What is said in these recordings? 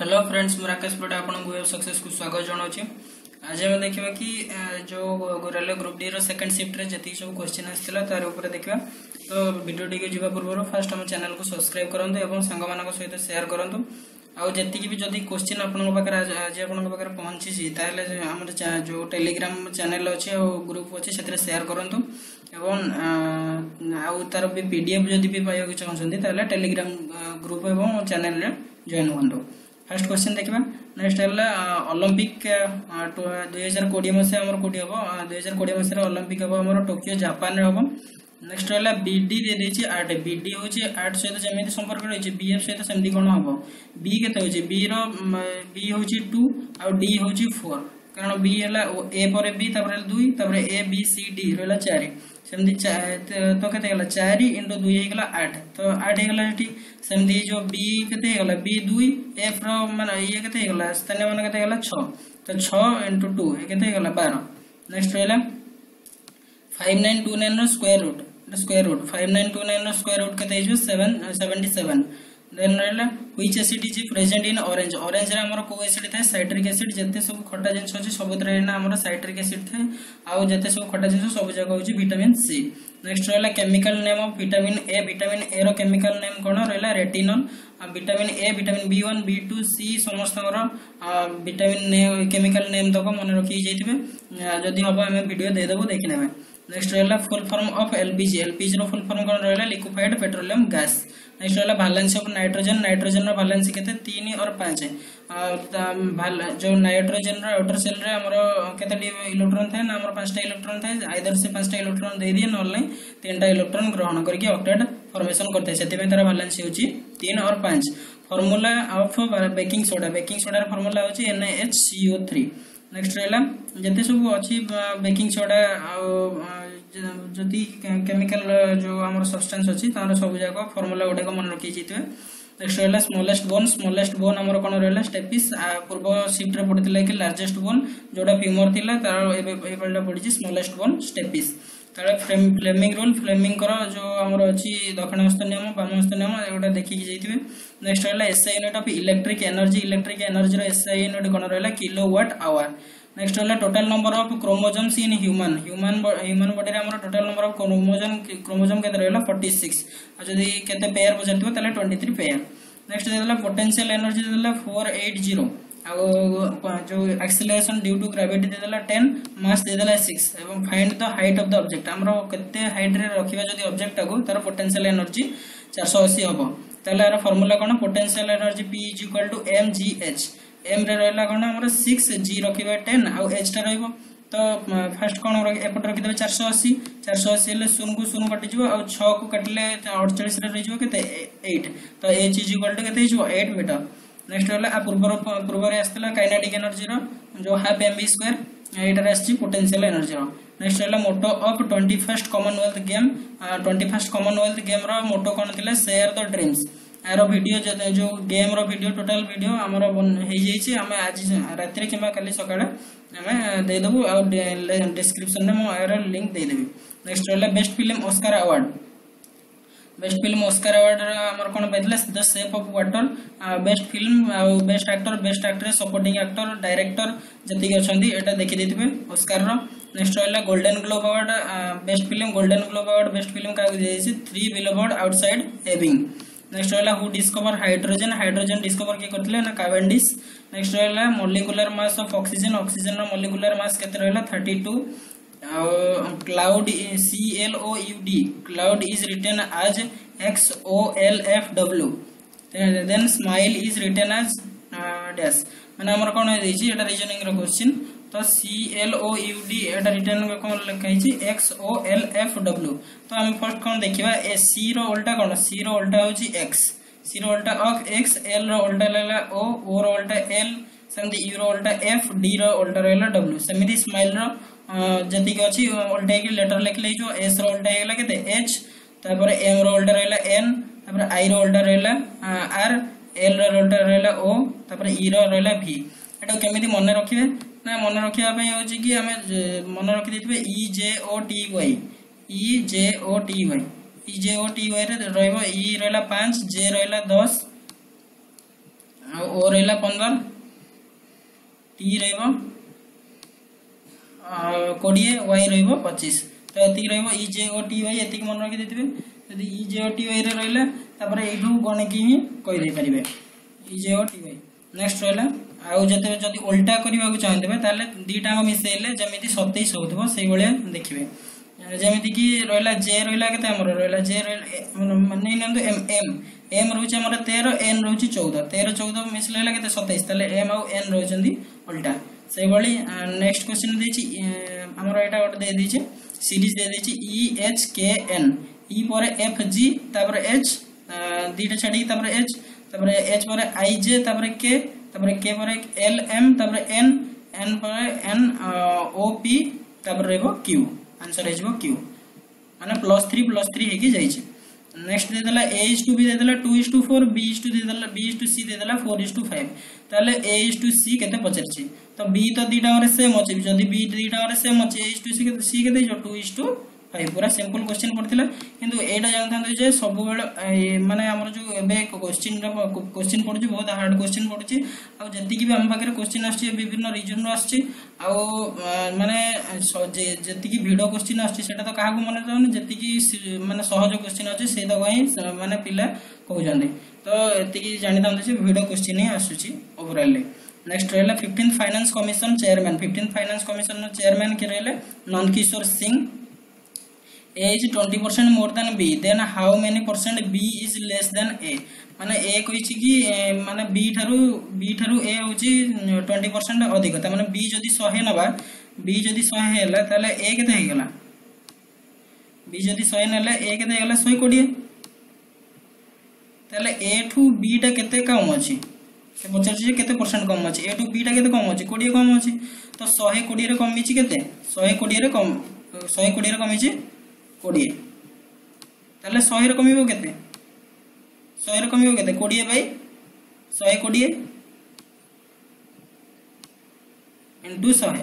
hello friends मुझे राकेश पटे आपको वे सक्सेस को स्वागत जनावि आज आम देखा कि जो railway group D second shift जी सब क्वेश्चन आसाला तार उपर देखा तो भिडियो टी जावा पूर्व फास्ट आम चैनल को सब्सक्राइब करूँ और सांग सहित सेयार करूँ ଆଉ ଯେତିକି ବି ଯଦି କୋଶ୍ଚିନ୍ ଆପଣଙ୍କ ପାଖରେ ଆଜି ଆପଣଙ୍କ ପାଖରେ ପହଞ୍ଚିଛି ତାହେଲେ ଆମର ଯେଉଁ ଟେଲିଗ୍ରାମ ଚ୍ୟାନେଲ ଅଛି ଆଉ ଗ୍ରୁପ୍ ଅଛି ସେଥିରେ ସେୟାର କରନ୍ତୁ ଏବଂ ଆଉ ତାର ବି ପି ଡି ଏଫ୍ ଯଦି ବି ପାଇବାକୁ ଚାହୁଁଛନ୍ତି ତାହେଲେ ଟେଲିଗ୍ରାମ ଗ୍ରୁପ୍ ଏବଂ ଚ୍ୟାନେଲରେ ଜଏନ୍ ହୁଅନ୍ତୁ ফার্স্ট কোশ্চেন দেখবা নেক্সট হলে অলিম্পিক দুই হাজার কোড়িয়ে মশা আমার কোটি হব দুই হাজার কোড়িয়ে মশার অলিম্পিক হব আমার টোকিও জাপানে হব নেক্সট হল বিডি দিয়ে দিয়েছি আর্ট বিডি হচ্ছে আর্ট সহিত যেমি সম্পর্ক রয়েছে বি এফ সহিত সেমি কোণ হব বি কেতে হচ্ছে বি র বি হচ্ছে টু আর ডি হচ্ছে ফোর কারণ বি হল এ পরে বি তাপরে দুই তাপরে এ বি সি ডি রহল চারি সেমি তো কেতে গেল চারি ইন্টু দুই হয়ে গেল আট তো আট হয়ে গেল সেটি ସେମିତି ଯୋଉ ବି କେତେ ହେଇଗଲା ବି ଦୁଇ ଏଫ୍ ର ମାନେ ଇଏ କେତେ ହେଇଗଲା ସ୍ଥାନୀୟ ମାନ କେତେ ହେଇଗଲା ଛଅ ତ ଛଅ ଇଣ୍ଟୁ ଟୁ କେତେ ହେଇଗଲା ବାର ନେକ୍ସଟ ରହିଲା five nine two nine square root square root five nine two nine square root के सेवन सेवेंटी सेवन ଦେନ୍ ରହିଲା which acid is present in orange ଅରେଞ୍ଜରେ ଆମର କେଉଁ ଏସିଡ୍ ଥାଏ ସାଇଟ୍ରିକ୍ ଏସିଡ୍ ଯେତେ ସବୁ ଖଟା ଜିନିଷ ଅଛି ସବୁଥିରେ ହେଲା ଆମର ସାଇଟ୍ରିକ୍ ଏସିଡ୍ ଥାଏ ଆଉ ଯେତେ ସବୁ ଖଟା ଜିନିଷ ସବୁ ଯାକ ହେଉଛି ଭିଟାମିନ୍ ସି ନେକ୍ସଟ ରହିଲା chemical name of vitamin A vitamin A ର କେମିକାଲ ନେମ୍ କ'ଣ ରହିଲା retinol vitamin A vitamin B one B two C ସମସ୍ତଙ୍କର ଭିଟାମିନ୍ କେମିକାଲ ନେମ୍ ତକ ମନେ ରଖି ଯାଇଥିବେ ଯଦି ହବ ଆମେ ଭିଡ଼ିଓ ଦେଇଦେବୁ ଦେଖିନେବେ next রহলা full form of LPG LPG full form কোন রহলা লিকুইফাইড পেট্রোলিয়াম গ্যাস নেক্সট রহলা ভালেন্স অফ নাইট্রোজেন नाइट्रोजन র ভালেন্স কেতে 3 और 5 जो नाइट्रोजेन रो आउटर सेल रे हमरो केते इलेक्ट्रॉन थाए ना हमर पांचटा इलेक्ट्रॉन थे आइदर से पांचटा इलेक्ट्रॉन दे दिए नल नै तीनटा इलेक्ट्रॉन ग्रहण करके ऑक्टेट फॉर्मेशन करते सेति में तारा बैलेंस होची 3 और 5 formula of baking soda baking soda formula होची NaHCO3 नेक्स्ट रहला ଯେତେ ସବୁ ଅଛି ବେକିଂ ସୋଡ଼ା ଆଉ ଯଦି କେମିକାଲ ଯେଉଁ ଆମର ସବଷ୍ଟାନ୍ସ ଅଛି ତାର ସବୁ ଯାକ ଫର୍ମୁଲା ଗୁଡ଼ାକ ମନେ ଯାଇଥିବେ ନେକ୍ସଟ ରହିଲା ସ୍ମଲେଷ୍ଟ ବୋନ୍ ସ୍ମଲେଷ୍ଟ ବୋନ୍ ଆମର କ'ଣ ରହିଲା ଷ୍ଟେପିସ୍ ପୂର୍ବ ସିଫ୍ଟରେ ପଡ଼ିଥିଲା କି ଲାର୍ଜେଷ୍ଟ ବୋନ୍ ଯେଉଁଟା ଫ୍ୟୁମର ଥିଲା ତାର ଏବେ ଏଇଭଳିଟା ପଡ଼ିଛି ସ୍ମଲେଷ୍ଟ ବୋନ୍ ଷ୍ଟେପିସ୍ ତାପରେ ଫ୍ଲେମିଂ ରୋଲ୍ ଫ୍ଲେମିଙ୍କର ଯେଉଁ ଆମର ଅଛି ଦକ୍ଷିଣ ହସ୍ତ ନିୟମ ବାମ ହସ୍ତ ନିୟମ ଏଗୁଡ଼ା ଦେଖିକି ଯାଇଥିବେ ନେକ୍ସଟ ରହିଲା SI unit of electric energy electric ଏନର୍ଜିର SI unit କ'ଣ ରହିଲା କିଲୋ ୱାଟ୍ ଆୱାର୍ নেক্সট হল total number of chromosomes in human human human বডিরে আমার total number of chromosome chromosome কেতে রহিলা 46 আর যদি কেতে পেয়ার পচারতিবো তাহলে 23 পেয়ার নেক্সট দেলা পোটেনশিয়াল এনার্জি দেলা 480 ଆଉ ଯେଉଁ ଆକ୍ସିଲେସନ୍ ଡ୍ୟୁ ଟୁ ଗ୍ରାଭିଟି ଦେଇଦେଲା ଟେନ୍ ମାସ୍ ଦେଇଦେଲା ସିକ୍ସ ଏବଂ find the height of the object ଆମର କେତେ ହାଇଟ୍ରେ ରଖିବା ଯଦି ଅବଜେକ୍ଟଟାକୁ ତାର ପୋଟେନ୍ସିଆଲ ଏନର୍ଜି ଚାରିଶହ ଅଶୀ ହେବ ତାହେଲେ ଏହାର ଫର୍ମୁଲା କ'ଣ potential energy P is equal to M G H M रहा कौन सिक्स जी रखे टेन आज टा रही तो फास्ट कौन एपटे रखीदे चार शौ अशी चार शौ अशी शून को शून कटिज छटिले अड़चाश रही है एट तो एच इज टू के एट मीटर नेक्स्ट रहा पूर्व पूर्व आसाला कईनाटिक एनर्जी जो हाफ एम बी स्क्वयर यार आोटेनसीयल एनर्जी नेक्स्ट रहा motto of twenty first Commonwealth game twenty first Commonwealth गेम्र motto कौन थी सेयर द ड्रीम्स ର ଭିଡ଼ିଓ ଯେଉଁ ଗେମ୍ର ଭିଡ଼ିଓ ଟୋଟାଲ ଭିଡ଼ିଓ ଆମର ହେଇଯାଇଛି ଆମେ ଆଜି ରାତିରେ କିମ୍ବା କାଲି ସକାଳେ ଆମେ ଦେଇଦେବୁ ଆଉ ଡିସ୍କ୍ରିପ୍ସନରେ ମୁଁ ଏହାର ଲିଙ୍କ୍ ଦେଇଦେବି ନେକ୍ସଟ ରହିଲା best film Oscar award best film Oscar ଆୱାର୍ଡ଼ର ଆମର କ'ଣ ପାଇଥିଲା the shape of water best film ଆଉ best actor best actress supporting actor director ଯେତିକି ଅଛନ୍ତି ଏଇଟା ଦେଖିଦେଇଥିବେ ଓସ୍କାରର ନେକ୍ସଟ ରହିଲା golden globe award best film golden globe award best film କାହାକୁ ଦିଆଯାଇଛି three billboard outside Ebbing next रहा who discover hydrogen hydrogen discover किए करते ना कावेन्डिस नेक्स्ट रहा मलिकुलार mass of oxygen oxygen molecular mass के thirty two cloud C L O U D cloud is written as X O L F W then smile is written as dash मैंने आम कौन हो reasoning question तो C L O U D एटा written कौन लिखाई X O L F W तो आम first कौन देखा ए सी रोल्टा कौन सी रोल्टा हूँ एक्स सी रोल्टा अफ एक्स एल रोल्टा लगा ओ ओ रोल्टा एल सेमती यू रोल्टा एफ डी रोल्टा रहा डब्ल्यू सेमती स्माइल रतिक अच्छी ओल्टाइक लेटर लिखले जो एस रोल्टा के एच तापर एम रोल्टा रहा एन तापर आई रोल्टा रहा आर एल रोल्टा रहा ओ तापर ई रोल्टा भि এটা কেমিতি মনে রাখবে ନା ମନେ ରଖିବା ପାଇଁ ହେଉଛି କି ଆମେ ମନେ ରଖିଦେଇଥିବା ଇ J O T Y E J O T Y E J O ଟି ୱାଇରେ ରହିବ ଇ ରହିଲା ପାଞ୍ଚ ଜେ ରହିଲା ଦଶ ଆଉ ଓ ରହିଲା ପନ୍ଦର ଟି ରହିବ କୋଡ଼ିଏ ୱାଇ ରହିବ ପଚିଶ ତ ଏତିକି ରହିବ ଇ ଜେ ଓ ଟି ୱାଇ ଏତିକି ମନେ ରଖିଦେଇଥିବେ ଯଦି ଇ ଜେ ଓ ଟି ୱାଇରେ ରହିଲା ତାପରେ ଏଇଠୁ ଗଣିକି ହିଁ କହିଦେଇପାରିବେ ଇ J O T Y next ରହିଲା ଆଉ ଯେତେବେଳେ ଯଦି ଓଲଟା କରିବାକୁ ଚାହୁଁଥିବେ ତାହେଲେ ଦୁଇଟାଙ୍କ ମିଶାଇଲେ ଯେମିତି ସତେଇଶ ହେଉଥିବ ସେଇଭଳିଆ ଦେଖିବେ ଯେମିତିକି ରହିଲା ଜେ ରହିଲା କେତେ ଆମର ରହିଲା ଜେ ରହିଲା ନେଇନିଅନ୍ତୁ ଏମ୍ ଏମ୍ ଏମ୍ ରହୁଛି ଆମର ତେର ଏନ୍ ରହୁଛି ଚଉଦ ତେର ଚଉଦ ମିଶିଲେ ହେଲା କେତେ ସତେଇଶ ତାହେଲେ ଏମ୍ ଆଉ ଏନ୍ ରହୁଛନ୍ତି ଓଲଟା ସେଇଭଳି ନେକ୍ସଟ କ୍ୱେଶ୍ଚିନ୍ ଦେଇଛି ଆମର ଏଇଟା ଗୋଟେ ଦେଇଦେଇଛି ସିରିଜ ଦେଇଦେଇଛି ଇ ଏଚ୍ କେ ଏନ୍ ଇ ପରେ ଏଫ୍ ଜି ତାପରେ ଏଚ୍ ଦୁଇଟା ଛାଡ଼ିକି ତାପରେ ଏଚ୍ তারপরে এইচ পরে আই জে তারপরে কে তারপরে কে পরে এল এম তারপরে এন এন পরে এন ও পি তারপরে রহব কিউ আনসার হয়ে কিউ মানে প্লস থ্রি প্লস থ্রি হয়ে যাইছে নেক্সট दे देला এ ইস টু বি दे देला 2 is to 4 B is to दे देला বি ইস টু সি दे देला 4 ইস টু 5 তাহলে এ ইস টু সি কেতে পচারছে তো বি তো দুইটা ওরে সেম আছে যদি বি দুইটা ওরে সেম আছে এ ইস টু সি কেতে সি কেতে 2 ইস টু ପୁରା ସିମ୍ପଲ୍ କୋଶ୍ଚିନ୍ ପଡ଼ିଥିଲା କିନ୍ତୁ ଏଇଟା ଜାଣିଥାନ୍ତୁ ଯେ ସବୁବେଳେ ମାନେ ଆମର ଯେଉଁ ଏବେ କୋଶ୍ଚିନ୍ର କୋଶ୍ଚିନ୍ ପଡ଼ୁଛି ବହୁତ ହାର୍ଡ଼ କୋଶ୍ଚିନ୍ ପଡ଼ୁଛି ଆଉ ଯେତିକି ବି ଆମ ପାଖରେ କୋଶ୍ଚିନ୍ ଆସୁଛି ବିଭିନ୍ନ ରିଜନ୍ରୁ ଆସୁଛି ଆଉ ମାନେ ଯେତିକି ଭିଡ଼ କୋଶ୍ଚିନ୍ ଆସୁଛି ସେଇଟା ତ କାହାକୁ ମନେ ରହୁନି ଯେତିକି ମାନେ ସହଜ କୋଶ୍ଚିନ୍ ଅଛି ସେଇତକ ହିଁ ମାନେ ପିଲା କହୁଛନ୍ତି ତ ଏତିକି ଜାଣିଥାନ୍ତୁ ଯେ ଭିଡ଼ କୋଶ୍ଚିନ୍ ହିଁ ଆସୁଛି ଓଭରାଲି नेक्स्ट रहा fifteen finance commission chairman fifteen finance commission chairman किए रहे Nandkishore Singh a is 20 percent more than b then how many percent b is less than a মানে a কইছি কি মানে b ঠারু b ঠারু a হচ্ছে 20% অধিক তার মানে b যদি 100 নবা b যদি 100 হেলা তাহলে a কত হই গলা b যদি 100 নেলে a কত হই গলা 120 তাহলে a টু b টা কত কম আছে সে পচারছে যে কত পরসেন্ট কম আছে a টু b টা কত কম আছে 20 কম আছে তো 120 রে কমিছি কত 120 রে কম 120 রে কমিছে कोड़े ताले सौहर कमी हो गया थे सौहर कोड़े भाई सौह कोड़े इनटू सौह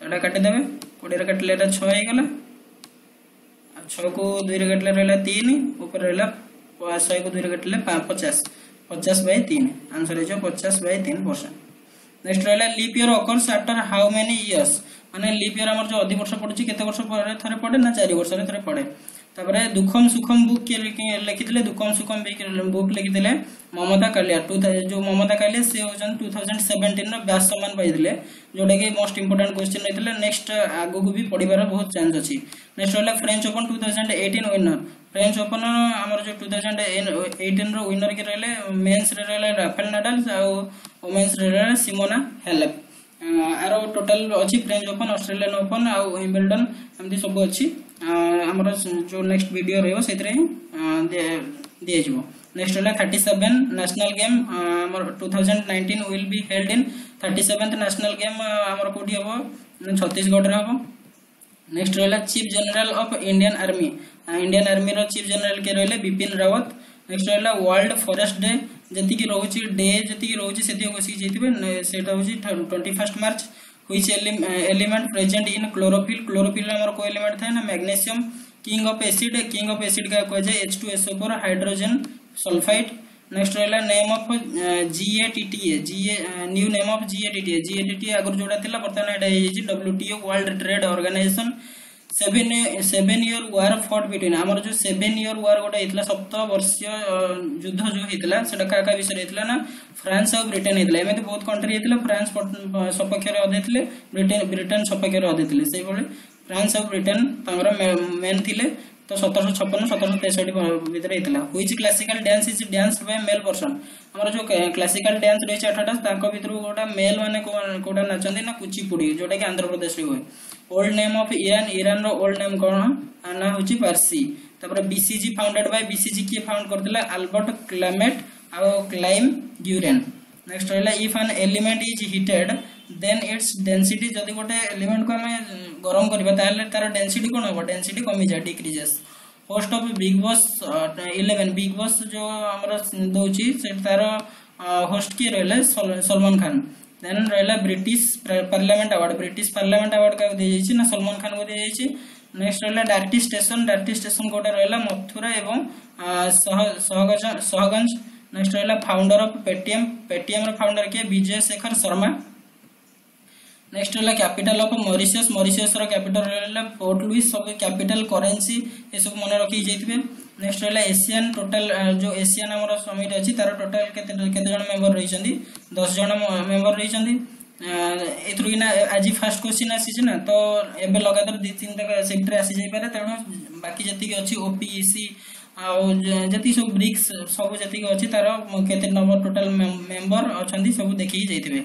तड़ा कोड़े रखट ले रहा छोए रहा तीन ऊपर रहा पांच सौह को दूर रखट पचास पचास बाई तीन आंसर है पचास बाई तीन percent next রহিলা leap year occurs after how many years মানে লিপ ইয়ার আমার যে অধিক বর্ষ পড়ুছি কেতে বর্ষ পরে থরে পড়ে না চারি বর্ষরে থরে পড়ে তারপরে দুঃখম সুখম বুক কিয়ে লিখিলে দুঃখম সুখম বুক লিখিলে মমতা কালিয়া টু যে মমতা কালিয়া সে হচ্ছেন টু থাউজেন্ড সেভেন্টিন্র ব্যাচ সম্মান পাইলে যেটাকি মোস্ট ইম্পর্টাট কোশ্চিন রয়েছে নেক্সট আগুক বি পড়িবার বহুত চান্স অছি next রহলা French Open two thousand eighteen winner French Open আমার যে টু থাউজেন্ড এইটিন্র উইনর কি রহলে মেন্সরে রহলে রাফেল নাডাল আউ वोमेन्स रेडर सीमोना हेलेप आरो टोटल अच्छी फ्रेंच ओपन ऑस्ट्रेलियन ओपन आउ विम्बलडन एमती सब अच्छी आम जो नेक्स्ट भिड रही दि दीजिए नेक्स्ट है thirty seven national game two thousand nineteen will be held in thirty seventh national game आम कौटी हम छत्तीशगढ़ हम नेक्स्ट रहा chief general of Indian army Indian army chief general किए रहा बिपिन रावत नेक्स्ट रहा वर्ल्ड फॉरेस्ट डे जी रोच डे जी रोचाई ट्वेंटी फास्ट मार्च हुई element present in chlorophyll chlorophyll कौ एलिमेंट था magnesium king of acid king of acid क्या कह जाए H two S O four hydrogen sulphide next रहा name of G A T A G A new name of G A T A G A T आगे जो बर्तमान W TO world trade organisation seven seven year war fought between ଆମର ଯୋଉ seven year war ଗୋଟେ ହେଇଥିଲା ସପ୍ତ ବର୍ଷୀୟ ଯୁଦ୍ଧ ଯୋଉ ହେଇଥିଲା ସେଟା କାହା କାହା ବିଷୟରେ ହେଇଥିଲା ନା ଫ୍ରାନ୍ସ ଆଉ ବ୍ରିଟେନ୍ ହେଇଥିଲା ଏମିତି ବହୁତ କଣ୍ଟ୍ରି ହେଇଥିଲା ଫ୍ରାନ୍ସ ସପକ୍ଷରେ ଅଧେ ଥିଲେ ବ୍ରିଟେନ୍ ବ୍ରିଟେନ୍ ସପକ୍ଷରେ ଅଧେ ଥିଲେ ସେଇଭଳି ଫ୍ରାନ୍ସ ଆଉ ବ୍ରିଟେନ୍ ତାଙ୍କର ମେନ୍ ଥିଲେ তো সতেরোশো ছপ্পন সতেরোশো তেষট্টি ভিতরে হয়েছিল which classical dance is dance by male person আমার যে ক্লাসিকাল ড্যান্স রয়েছে আঠটা তাঁর ভিতর গোটা মেল মানে কোটা নাচନ୍ତି না কুচিপুড়ি যেটা কি আন্ধ্রপ্রদেশে হুয়ে ওল্ড নেম অফ ইরান ইরানর ওল্ড নেম কোণ না হচ্ছে পার্সি তারপরে বিসিজি ফাউন্ডেড বাই বিসিজি কিয়ে ফাউন্ড করলে আলবর্ট ক্লামেট ଆଉ କ୍ଲାଇମ୍ ଡ୍ୟୁରେନ୍ ନେକ୍ସଟ ରହିଲା if an element is heated then its density ଯଦି ଗୋଟେ ଏଲିମେଣ୍ଟକୁ ଆମେ গরম করা তাহলে তার ডেনসিটি কোণ হব ডেনসিটি কমি যায় decreases post of big boss eleven big boss যে আমার দৌছি সেটা তার হোস্ট uh, কিয়ে রহলে Salman Khan then রহলা British parliament award British parliament award কাকে দিয়ে যাইছি না সলমান খান কু দিয়ে যাইছি নেক্সট রহলা ডার্টি স্টেশন ডার্টি স্টেশন কোটা রহলা মথুরা এবং uh, সহগঞ্জ নেক্সট রহলা ফাউন্ডর অফ পেটিএম পেটিএম র ফাউন্ডর কিয়ে বিজয় শেখর শর্মা नेक्स्ट है कैपिटल अफ मरीसीयस मरीसीयस रैपिटाल फोर्ट लुईस सब कैपिटल करेन्सी ये सब मन रखी जाइए नेक्स्ट रहा एसीआन टोटाल जो एसीआन आम समिट अच्छी तार टोटाल केत जन मेम्बर रही दस जन मेम्बर रही ଏଥିରୁକିନା ଆଜି ଫାର୍ଷ୍ଟ କ୍ୱେଶ୍ଚିନ୍ ଆସିଛି ନା ତ ଏବେ ଲଗାତାର ଦୁଇ ତିନିଟା ସେକ୍ଟର ଆସିଯାଇପାରେ ତେଣୁ ବାକି ଯେତିକି ଅଛି ଓପିଇସି ଆଉ ଯେତିକି ସବୁ ବ୍ରିକ୍ସ ସବୁ ଯେତିକି ଅଛି ତାର କେତେ ନମ୍ବର ଟୋଟାଲ ମେମ୍ବର ଅଛନ୍ତି ସବୁ ଦେଖିକି ଯାଇଥିବେ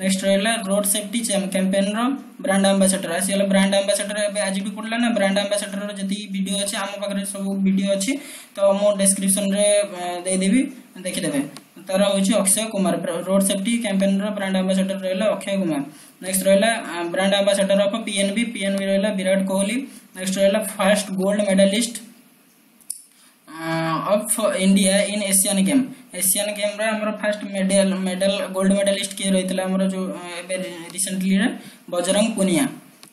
ನೆಕ್ಸ್ಟ್ ಎಲ್ಲ ರೋಡ್ ಸೇಫ್ಟಿ ಕ್ಯಾಂಪೇನ್ರ ବ୍ରାଣ୍ଡ ଆମ୍ବାସେଡର ଆସିଗଲା ବ୍ରାଣ୍ଡ ଆମ୍ବାସେଡର ଏବେ ଆଜି ବି ପଡ଼ିଲା ନା ବ୍ରାଣ୍ଡ ଆମ୍ବାସେଡରର ଯେତିକି ଭିଡ଼ିଓ ଅଛି ଆମ ପାଖରେ ସବୁ ଭିଡ଼ିଓ ଅଛି ତ ମୁଁ ଡେସ୍କ୍ରିପସନରେ ଦେଇଦେବି ଦେଖିଦେବେ ତାର ହେଉଛି ଅକ୍ଷୟ କୁମାର ରୋଡ୍ ସେଫ୍ଟି କ୍ୟାମ୍ପେନ୍ର ବ୍ରାଣ୍ଡ ଆମ୍ବାସେଡର ରହିଲା ଅକ୍ଷୟ କୁମାର ନେକ୍ସଟ ରହିଲା brand ambassador of PNB PNB ରହିଲା ବିରାଟ କୋହଲି ନେକ୍ସଟ ରହିଲା first gold medallist of India in Asian game Asian ଗେମ୍ରେ ଆମର first medal medal gold medallist କିଏ ରହିଥିଲା ଆମର ଯେଉଁ ଏବେ ରିସେଣ୍ଟଲିରେ ବଜରଙ୍ଗ ପୁନିଆ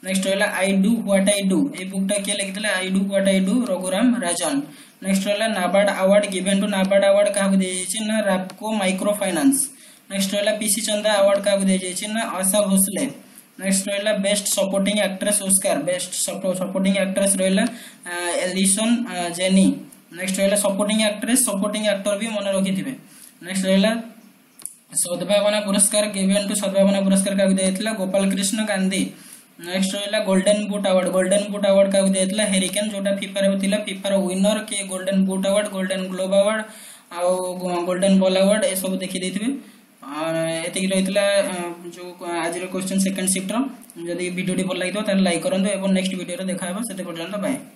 ନେକ୍ସଟ ରହିଲା I do what I do ଏଇ ବୁକ୍ଟା କିଏ ଲେଖିଥିଲେ I do what I do Raghuram Rajan next ରହିଲା NABARD award given to NABARD award କାହାକୁ ଦିଆଯାଇଛି ନା ରାପକୋ ମାଇକ୍ରୋ ଫାଇନାନ୍ସ ନେକ୍ସଟ ରହିଲା ପିସି ଚନ୍ଦା ଆୱାର୍ଡ କାହାକୁ ଦିଆଯାଇଛି ନା ଆଶା ଭୋସଲେ नेक्स्ट रहा best supporting actress Oscar best supporting actress रहा एलिसन जेनी नेक्स्ट रहा सपोर्टिंग एक्ट्रेस सपोर्टिंग एक्टर भी मन रखि नेक्स्ट रहा सद्भावना पुरस्कार गिवेन टू सद्भावना पुरस्कार क्या दिया गोपाल कृष्ण गांधी नेक्स्ट रहा golden boot award golden boot award का दिया हेरिकेन जोटा फिफार होता फिफार विनर किए golden boot award golden globe award आउ गोल्डन बल आवार्ड ये सब देखी देते ଏତିକି ରହିଥିଲା ଯେଉଁ ଆଜିର କ୍ୱେଶ୍ଚିନ୍ ସେକେଣ୍ଡ ସିଫ୍ଟର ଯଦି ଭିଡ଼ିଓଟି ଭଲ ଲାଗିଥିବ ତାହେଲେ ଲାଇକ୍ କରନ୍ତୁ ଏବଂ ନେକ୍ସଟ ଭିଡ଼ିଓରେ ଦେଖା ହେବ